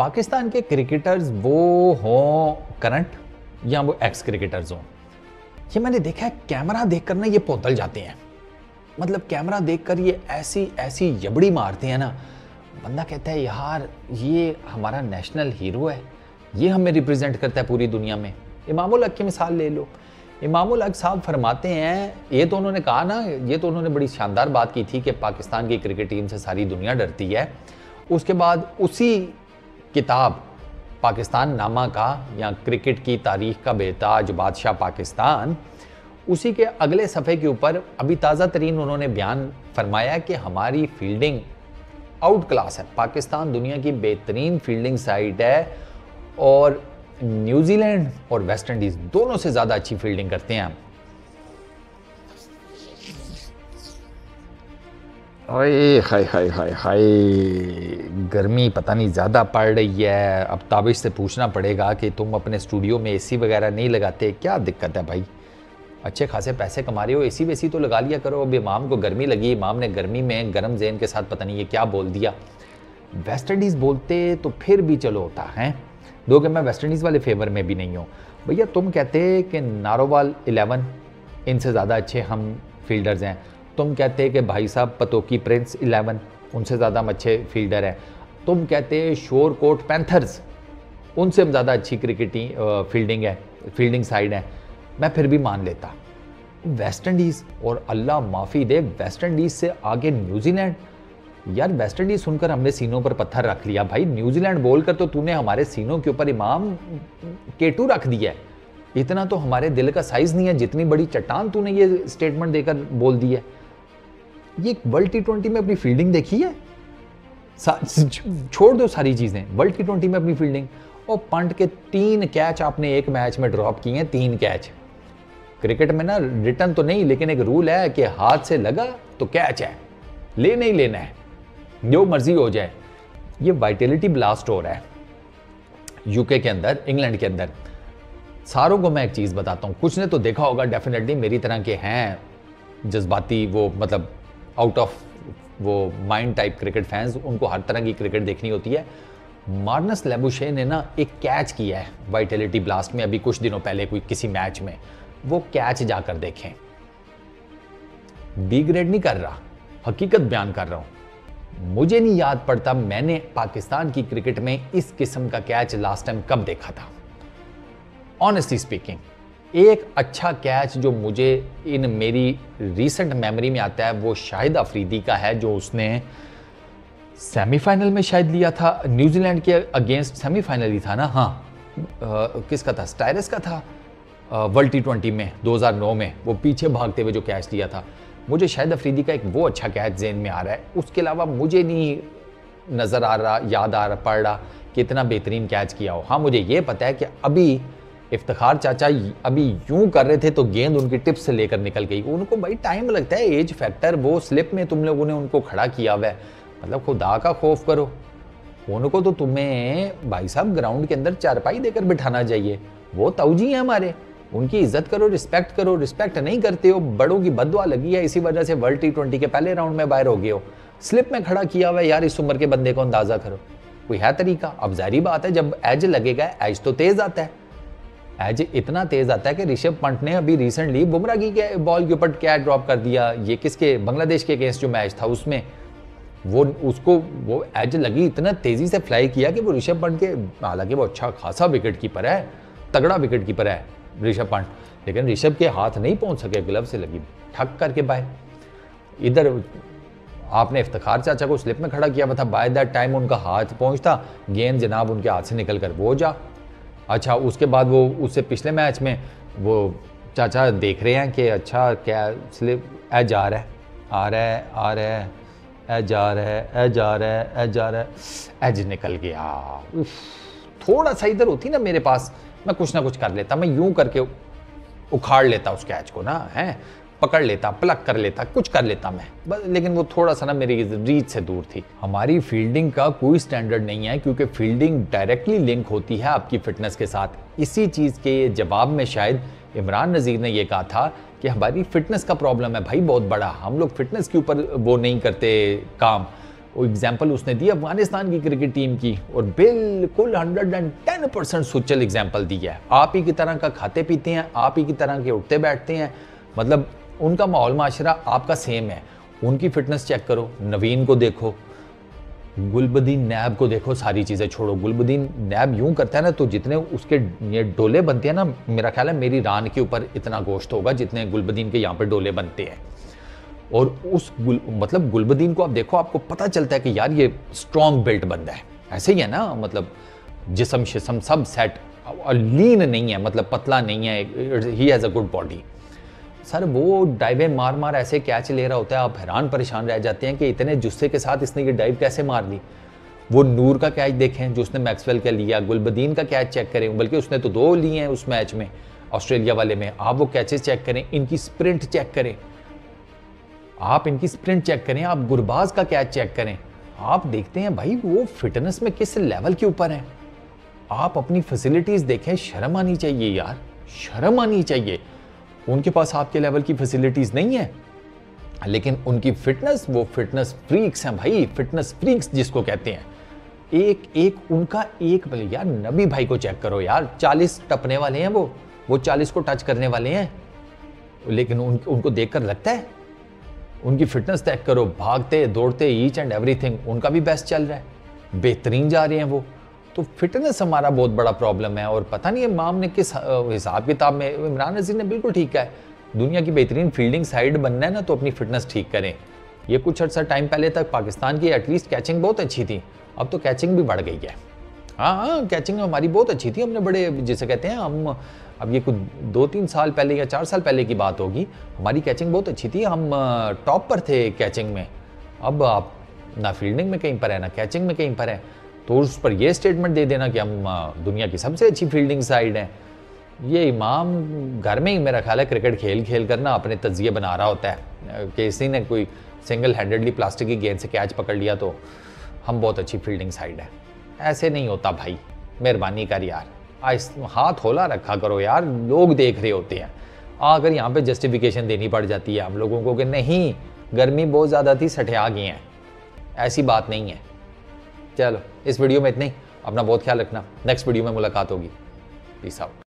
पाकिस्तान के क्रिकेटर्स वो हों करंट या वो एक्स क्रिकेटर्स हों। ये मैंने देखा है, कैमरा देखकर ना ये पोतल जाते हैं। मतलब कैमरा देखकर ये ऐसी ऐसी यबड़ी मारते हैं ना। बंदा कहता है, यार, ये हमारा नेशनल हीरो है। ये हमें रिप्रेजेंट करता है पूरी दुनिया में। इमामुल हक की मिसाल ले लो। इमामुल हक साहब फरमाते हैं, ये तो उन्होंने कहा ना, ये तो उन्होंने बड़ी शानदार बात की थी कि पाकिस्तान की क्रिकेट टीम से सारी दुनिया डरती है। उसके बाद उसी किताब। पाकिस्तान नामा का या क्रिकेट की तारीख का बेताज बादशाह पाकिस्तान, उसी के अगले सफ़े के ऊपर अभी ताज़ा तरीन उन्होंने बयान फरमाया कि हमारी फील्डिंग आउट क्लास है। पाकिस्तान दुनिया की बेहतरीन फील्डिंग साइट है और न्यूजीलैंड और वेस्ट इंडीज़ दोनों से ज़्यादा अच्छी फील्डिंग करते हैं। अरे हाय हाय हाय हाय। गर्मी पता नहीं ज़्यादा पड़ रही है। अब ताबिश से पूछना पड़ेगा कि तुम अपने स्टूडियो में एसी वगैरह नहीं लगाते। क्या दिक्कत है भाई? अच्छे खासे पैसे कमा रहे हो एसी वेसी तो लगा लिया करो। अब इमाम को गर्मी लगी, इमाम ने गर्मी में गर्म जेन के साथ पता नहीं ये क्या बोल दिया। वेस्ट इंडीज़ बोलते तो फिर भी चलो होता, है? दो कि मैं वेस्ट इंडीज़ वाले फेवर में भी नहीं हूँ। भैया, तुम कहते कि नारोवाल इलेवन इनसे ज़्यादा अच्छे हम फील्डर्स हैं। तुम कहते कि भाई साहब, पतोकी प्रिंस इलेवन उनसे ज़्यादा हम अच्छे फील्डर हैं। तुम कहते शोर कोट पैंथर्स। उनसे हम ज़्यादा अच्छी क्रिकेटिंग फील्डिंग है, फील्डिंग साइड है। मैं फिर भी मान लेता। वेस्ट इंडीज़, और अल्लाह माफ़ी दे, वेस्ट इंडीज़ से आगे न्यूजीलैंड। यार, वेस्ट इंडीज सुनकर हमने सीनों पर पत्थर रख लिया। भाई, न्यूजीलैंड बोलकर तो तूने हमारे सीनों के ऊपर इमाम केटू रख दिया है। इतना तो हमारे दिल का साइज़ नहीं है, जितनी बड़ी चट्टान तूने ये स्टेटमेंट देकर बोल दी है। ये वर्ल्ड टी ट्वेंटी में अपनी फील्डिंग देखी है? छोड़ दो सारी चीज़ें। वर्ल्ड टी ट्वेंटी में अपनी फील्डिंग और पंट के तीन कैच आपने एक मैच में ड्रॉप किए हैं, तीन कैच क्रिकेट में ना रिटर्न तो नहीं, लेकिन एक रूल है कि हाथ से लगा तो कैच है। ले नहीं लेना है। जो मर्ज़ी हो जाए। ये वाइटेलिटी ब्लास्ट हो रहा है। यूके के अंदर इंग्लैंड के अंदर। सारों को मैं एक चीज़ बताता हूँ। कुछ ने तो देखा होगा डेफिनेटली मेरी तरह के हैं। जज्बाती वो मतलब आउट ऑफ़ वो माइंड टाइप क्रिकेट फैंस उनको हर तरह की क्रिकेट देखनी होती है। मार्नस लेबुशे ने ना एक कैच किया है वाइटेलिटी ब्लास्ट में, अभी कुछ दिनों पहले कोई किसी मैच में। वो कैच जाकर देखें। बी ग्रेड नहीं कर रहा, हकीकत बयान कर रहा हूँ। मुझे नहीं याद पड़ता मैंने पाकिस्तान की क्रिकेट में इस किस्म का कैच लास्ट टाइम कब देखा था। ऑनेस्टली स्पीकिंग एक अच्छा कैच जो मुझे इन मेरी रीसेंट मेमोरी में आता है वो शाहिद अफरीदी का है जो उसने सेमीफाइनल में शायद लिया था न्यूजीलैंड के अगेंस्ट सेमीफाइनल ही था ना? हाँ। आ, किसका था? स्टाइरस का था वर्ल्ड टी ट्वेंटी में 2009 में वो पीछे भागते हुए जो कैच लिया था। मुझे शाहिद अफरीदी का एक वो अच्छा कैच जेन में आ रहा है। उसके अलावा मुझे नहीं नज़र आ रहा याद आ रहा पड़ रहा कि इतना बेहतरीन कैच किया हो। हाँ मुझे ये पता है कि अभी इफ्तार चाचा अभी यूँ कर रहे थे तो गेंद उनकी टिप्स से लेकर निकल गई। उनको भाई टाइम लगता है एज फैक्टर वो स्लिप में तुम लोगों ने उनको खड़ा किया हुआ है। मतलब खुदा का खौफ करो। उनको तो तुम्हें भाई साहब ग्राउंड के अंदर चारपाई देकर बिठाना चाहिए। वो तवजी है हमारे। उनकी इज़्ज़त करो रिस्पेक्ट करो। रिस्पेक्ट नहीं करते हो, बड़ों की बदवा लगी है। इसी वजह से वर्ल्ड टी ट्वेंटी के पहले राउंड में बाहर हो गए हो। स्लिप में खड़ा किया हुआ है, यार इस उम्र के बंदे को अंदाज़ा करो। कोई है तरीका? अब जारी बात है, जब एज लगेगा एज तो तेज आता है। एज इतना तेज आता है कि ऋषभ पंत ने अभी रिसेंटली बुमराह की बॉल के ऊपर क्या ड्रॉप कर दिया? ये किसके, बांग्लादेश के अगेंस्ट जो मैच था उसमें, वो, उसको, वो एज लगी, इतना तेज़ी से फ्लाई किया कि वो ऋषभ पंत के, हालाँकि वो अच्छा खासा विकेट कीपर है, तगड़ा विकेट कीपर है ऋषभ पंत, लेकिन ऋषभ के हाथ नहीं पहुँच सके ग्लव से लगी ठक करके बाय इधर, आपने इफ्तार चाचा को स्लिप में खड़ा किया था बाय दैट टाइम उनका हाथ पहुँचता, गेंद जनाब उनके हाथ से निकल कर वो जा अच्छा उसके बाद वो उससे पिछले मैच में वो चाचा देख रहे हैं कि अच्छा क्या स्लिप ए जा रहा है, आ रहा है, आ रहा है ए जा रहा है ए जा रहा है ए जा रहा है। एज निकल गया। थोड़ा सा इधर होती ना मेरे पास, मैं कुछ ना कुछ कर लेता, मैं यूँ करके उखाड़ लेता उस कैच को ना, है? पकड़ लेता प्लग कर लेता, कुछ कर लेता मैं। बस, लेकिन वो थोड़ा सा ना मेरी रीच से दूर थी। हमारी फील्डिंग का कोई स्टैंडर्ड नहीं है, क्योंकि फील्डिंग डायरेक्टली लिंक होती है आपकी फिटनेस के साथ। इसी चीज़ के जवाब में शायद इमरान नज़ीर ने यह कहा था कि हमारी फिटनेस का प्रॉब्लम है, भाई बहुत बड़ा। हम लोग फिटनेस के ऊपर वो नहीं करते काम। वो एग्ज़ाम्पल उसने दी अफ़गानिस्तान की क्रिकेट टीम की, और बिल्कुल 110 परसेंट सुचल एग्ज़ाम्पल दिया है। आप ही की तरह का खाते पीते हैं, आप ही की तरह के उठते बैठते हैं। मतलब उनका माहौल माशरा आपका सेम है। उनकी फिटनेस चेक करो, नवीन को देखो, गुलबदीन नैब को देखो, सारी चीज़ें छोड़ो। गुलबदीन नैब यूँ करता है ना तो जितने उसके ये डोले बनते हैं ना, मेरा ख्याल है मेरी रान के ऊपर इतना गोश्त होगा जितने गुलबदीन के यहाँ पर डोले बनते हैं। और उस गुल मतलब गुलबदीन को आप देखो, आपको पता चलता है कि यार ये स्ट्रॉन्ग बिल्ट बंदा है। ऐसे ही है ना मतलब जिसम शिसम सब सेट लीन नहीं है मतलब पतला नहीं है he has a good body sir, वो डाइवे मार मार ऐसे कैच ले रहा होता है, आप हैरान परेशान रह जाते हैं कि इतने जुस्से के साथ इसने ये डाइव कैसे मार ली। वो नूर का कैच देखें, जो उसने मैक्सवेल का लिया, गुलबदीन का कैच चेक करें, बल्कि उसने तो दो लिए हैं उस मैच में, ऑस्ट्रेलिया वाले में। आप वो कैचेस चेक करें, इनकी स्प्रिंट चेक करें। आप इनकी स्प्रिंट चेक करें, आप गुरबाज का कैच चेक करें। आप देखते हैं भाई, वो फिटनेस में किस लेवल के ऊपर है। आप अपनी फैसिलिटीज़ देखें, शर्म आनी चाहिए यार, शर्म आनी चाहिए। उनके पास आपके लेवल की फैसिलिटीज़ नहीं है। लेकिन उनकी फिटनेस वो फिटनेस फ्रीक्स हैं भाई फिटनेस फ्रीक्स जिसको कहते हैं। एक एक उनका एक यार नबी भाई को चेक करो यार चालीस टपने वाले हैं वो वो चालीस को टच करने वाले हैं। लेकिन उन, उनको देखकर लगता है उनकी फिटनेस चेक करो भागते दौड़ते ईच एंड एवरीथिंग उनका भी बेस्ट चल रहा है। बेहतरीन जा रहे हैं वो। तो फिटनेस हमारा बहुत बड़ा प्रॉब्लम है और पता नहीं इमाम ने किस हिसाब किताब में, इमरान नजीर ने बिल्कुल ठीक कहा है। दुनिया की बेहतरीन फील्डिंग साइड बनना है ना तो अपनी फिटनेस ठीक करें। ये कुछ अर्सा टाइम पहले तक पाकिस्तान की एटलीस्ट कैचिंग बहुत अच्छी थी, अब तो कैचिंग भी बढ़ गई है। हाँ हाँ कैचिंग हमारी बहुत अच्छी थी, हमने बड़े, जिसे कहते हैं, हम, अब ये कुछ दो तीन साल पहले या चार साल पहले की बात होगी, हमारी कैचिंग बहुत अच्छी थी, हम टॉप पर थे कैचिंग में। अब आप ना फील्डिंग में कहीं पर है, ना कैचिंग में कहीं पर है। तो उस पर यह स्टेटमेंट दे देना कि हम दुनिया की सबसे अच्छी फील्डिंग साइड हैं। ये इमाम घर में ही मेरा ख्याल है क्रिकेट खेल खेल कर ना अपने तजिए बना रहा होता है। कि इसी ने कोई सिंगल हैंडेडली प्लास्टिक की गेंद से कैच पकड़ लिया तो हम बहुत अच्छी फील्डिंग साइड है। ऐसे नहीं होता भाई, मेहरबानी कर यार। आज हाथ होला रखा करो यार, लोग देख रहे होते हैं। आकर यहाँ पे जस्टिफिकेशन देनी पड़ जाती है हम लोगों को कि नहीं, गर्मी बहुत ज़्यादा थी, सठे आ गई हैं। ऐसी बात नहीं है। चलो, इस वीडियो में इतना ही। अपना बहुत ख्याल रखना। नेक्स्ट वीडियो में मुलाकात होगी। Peace out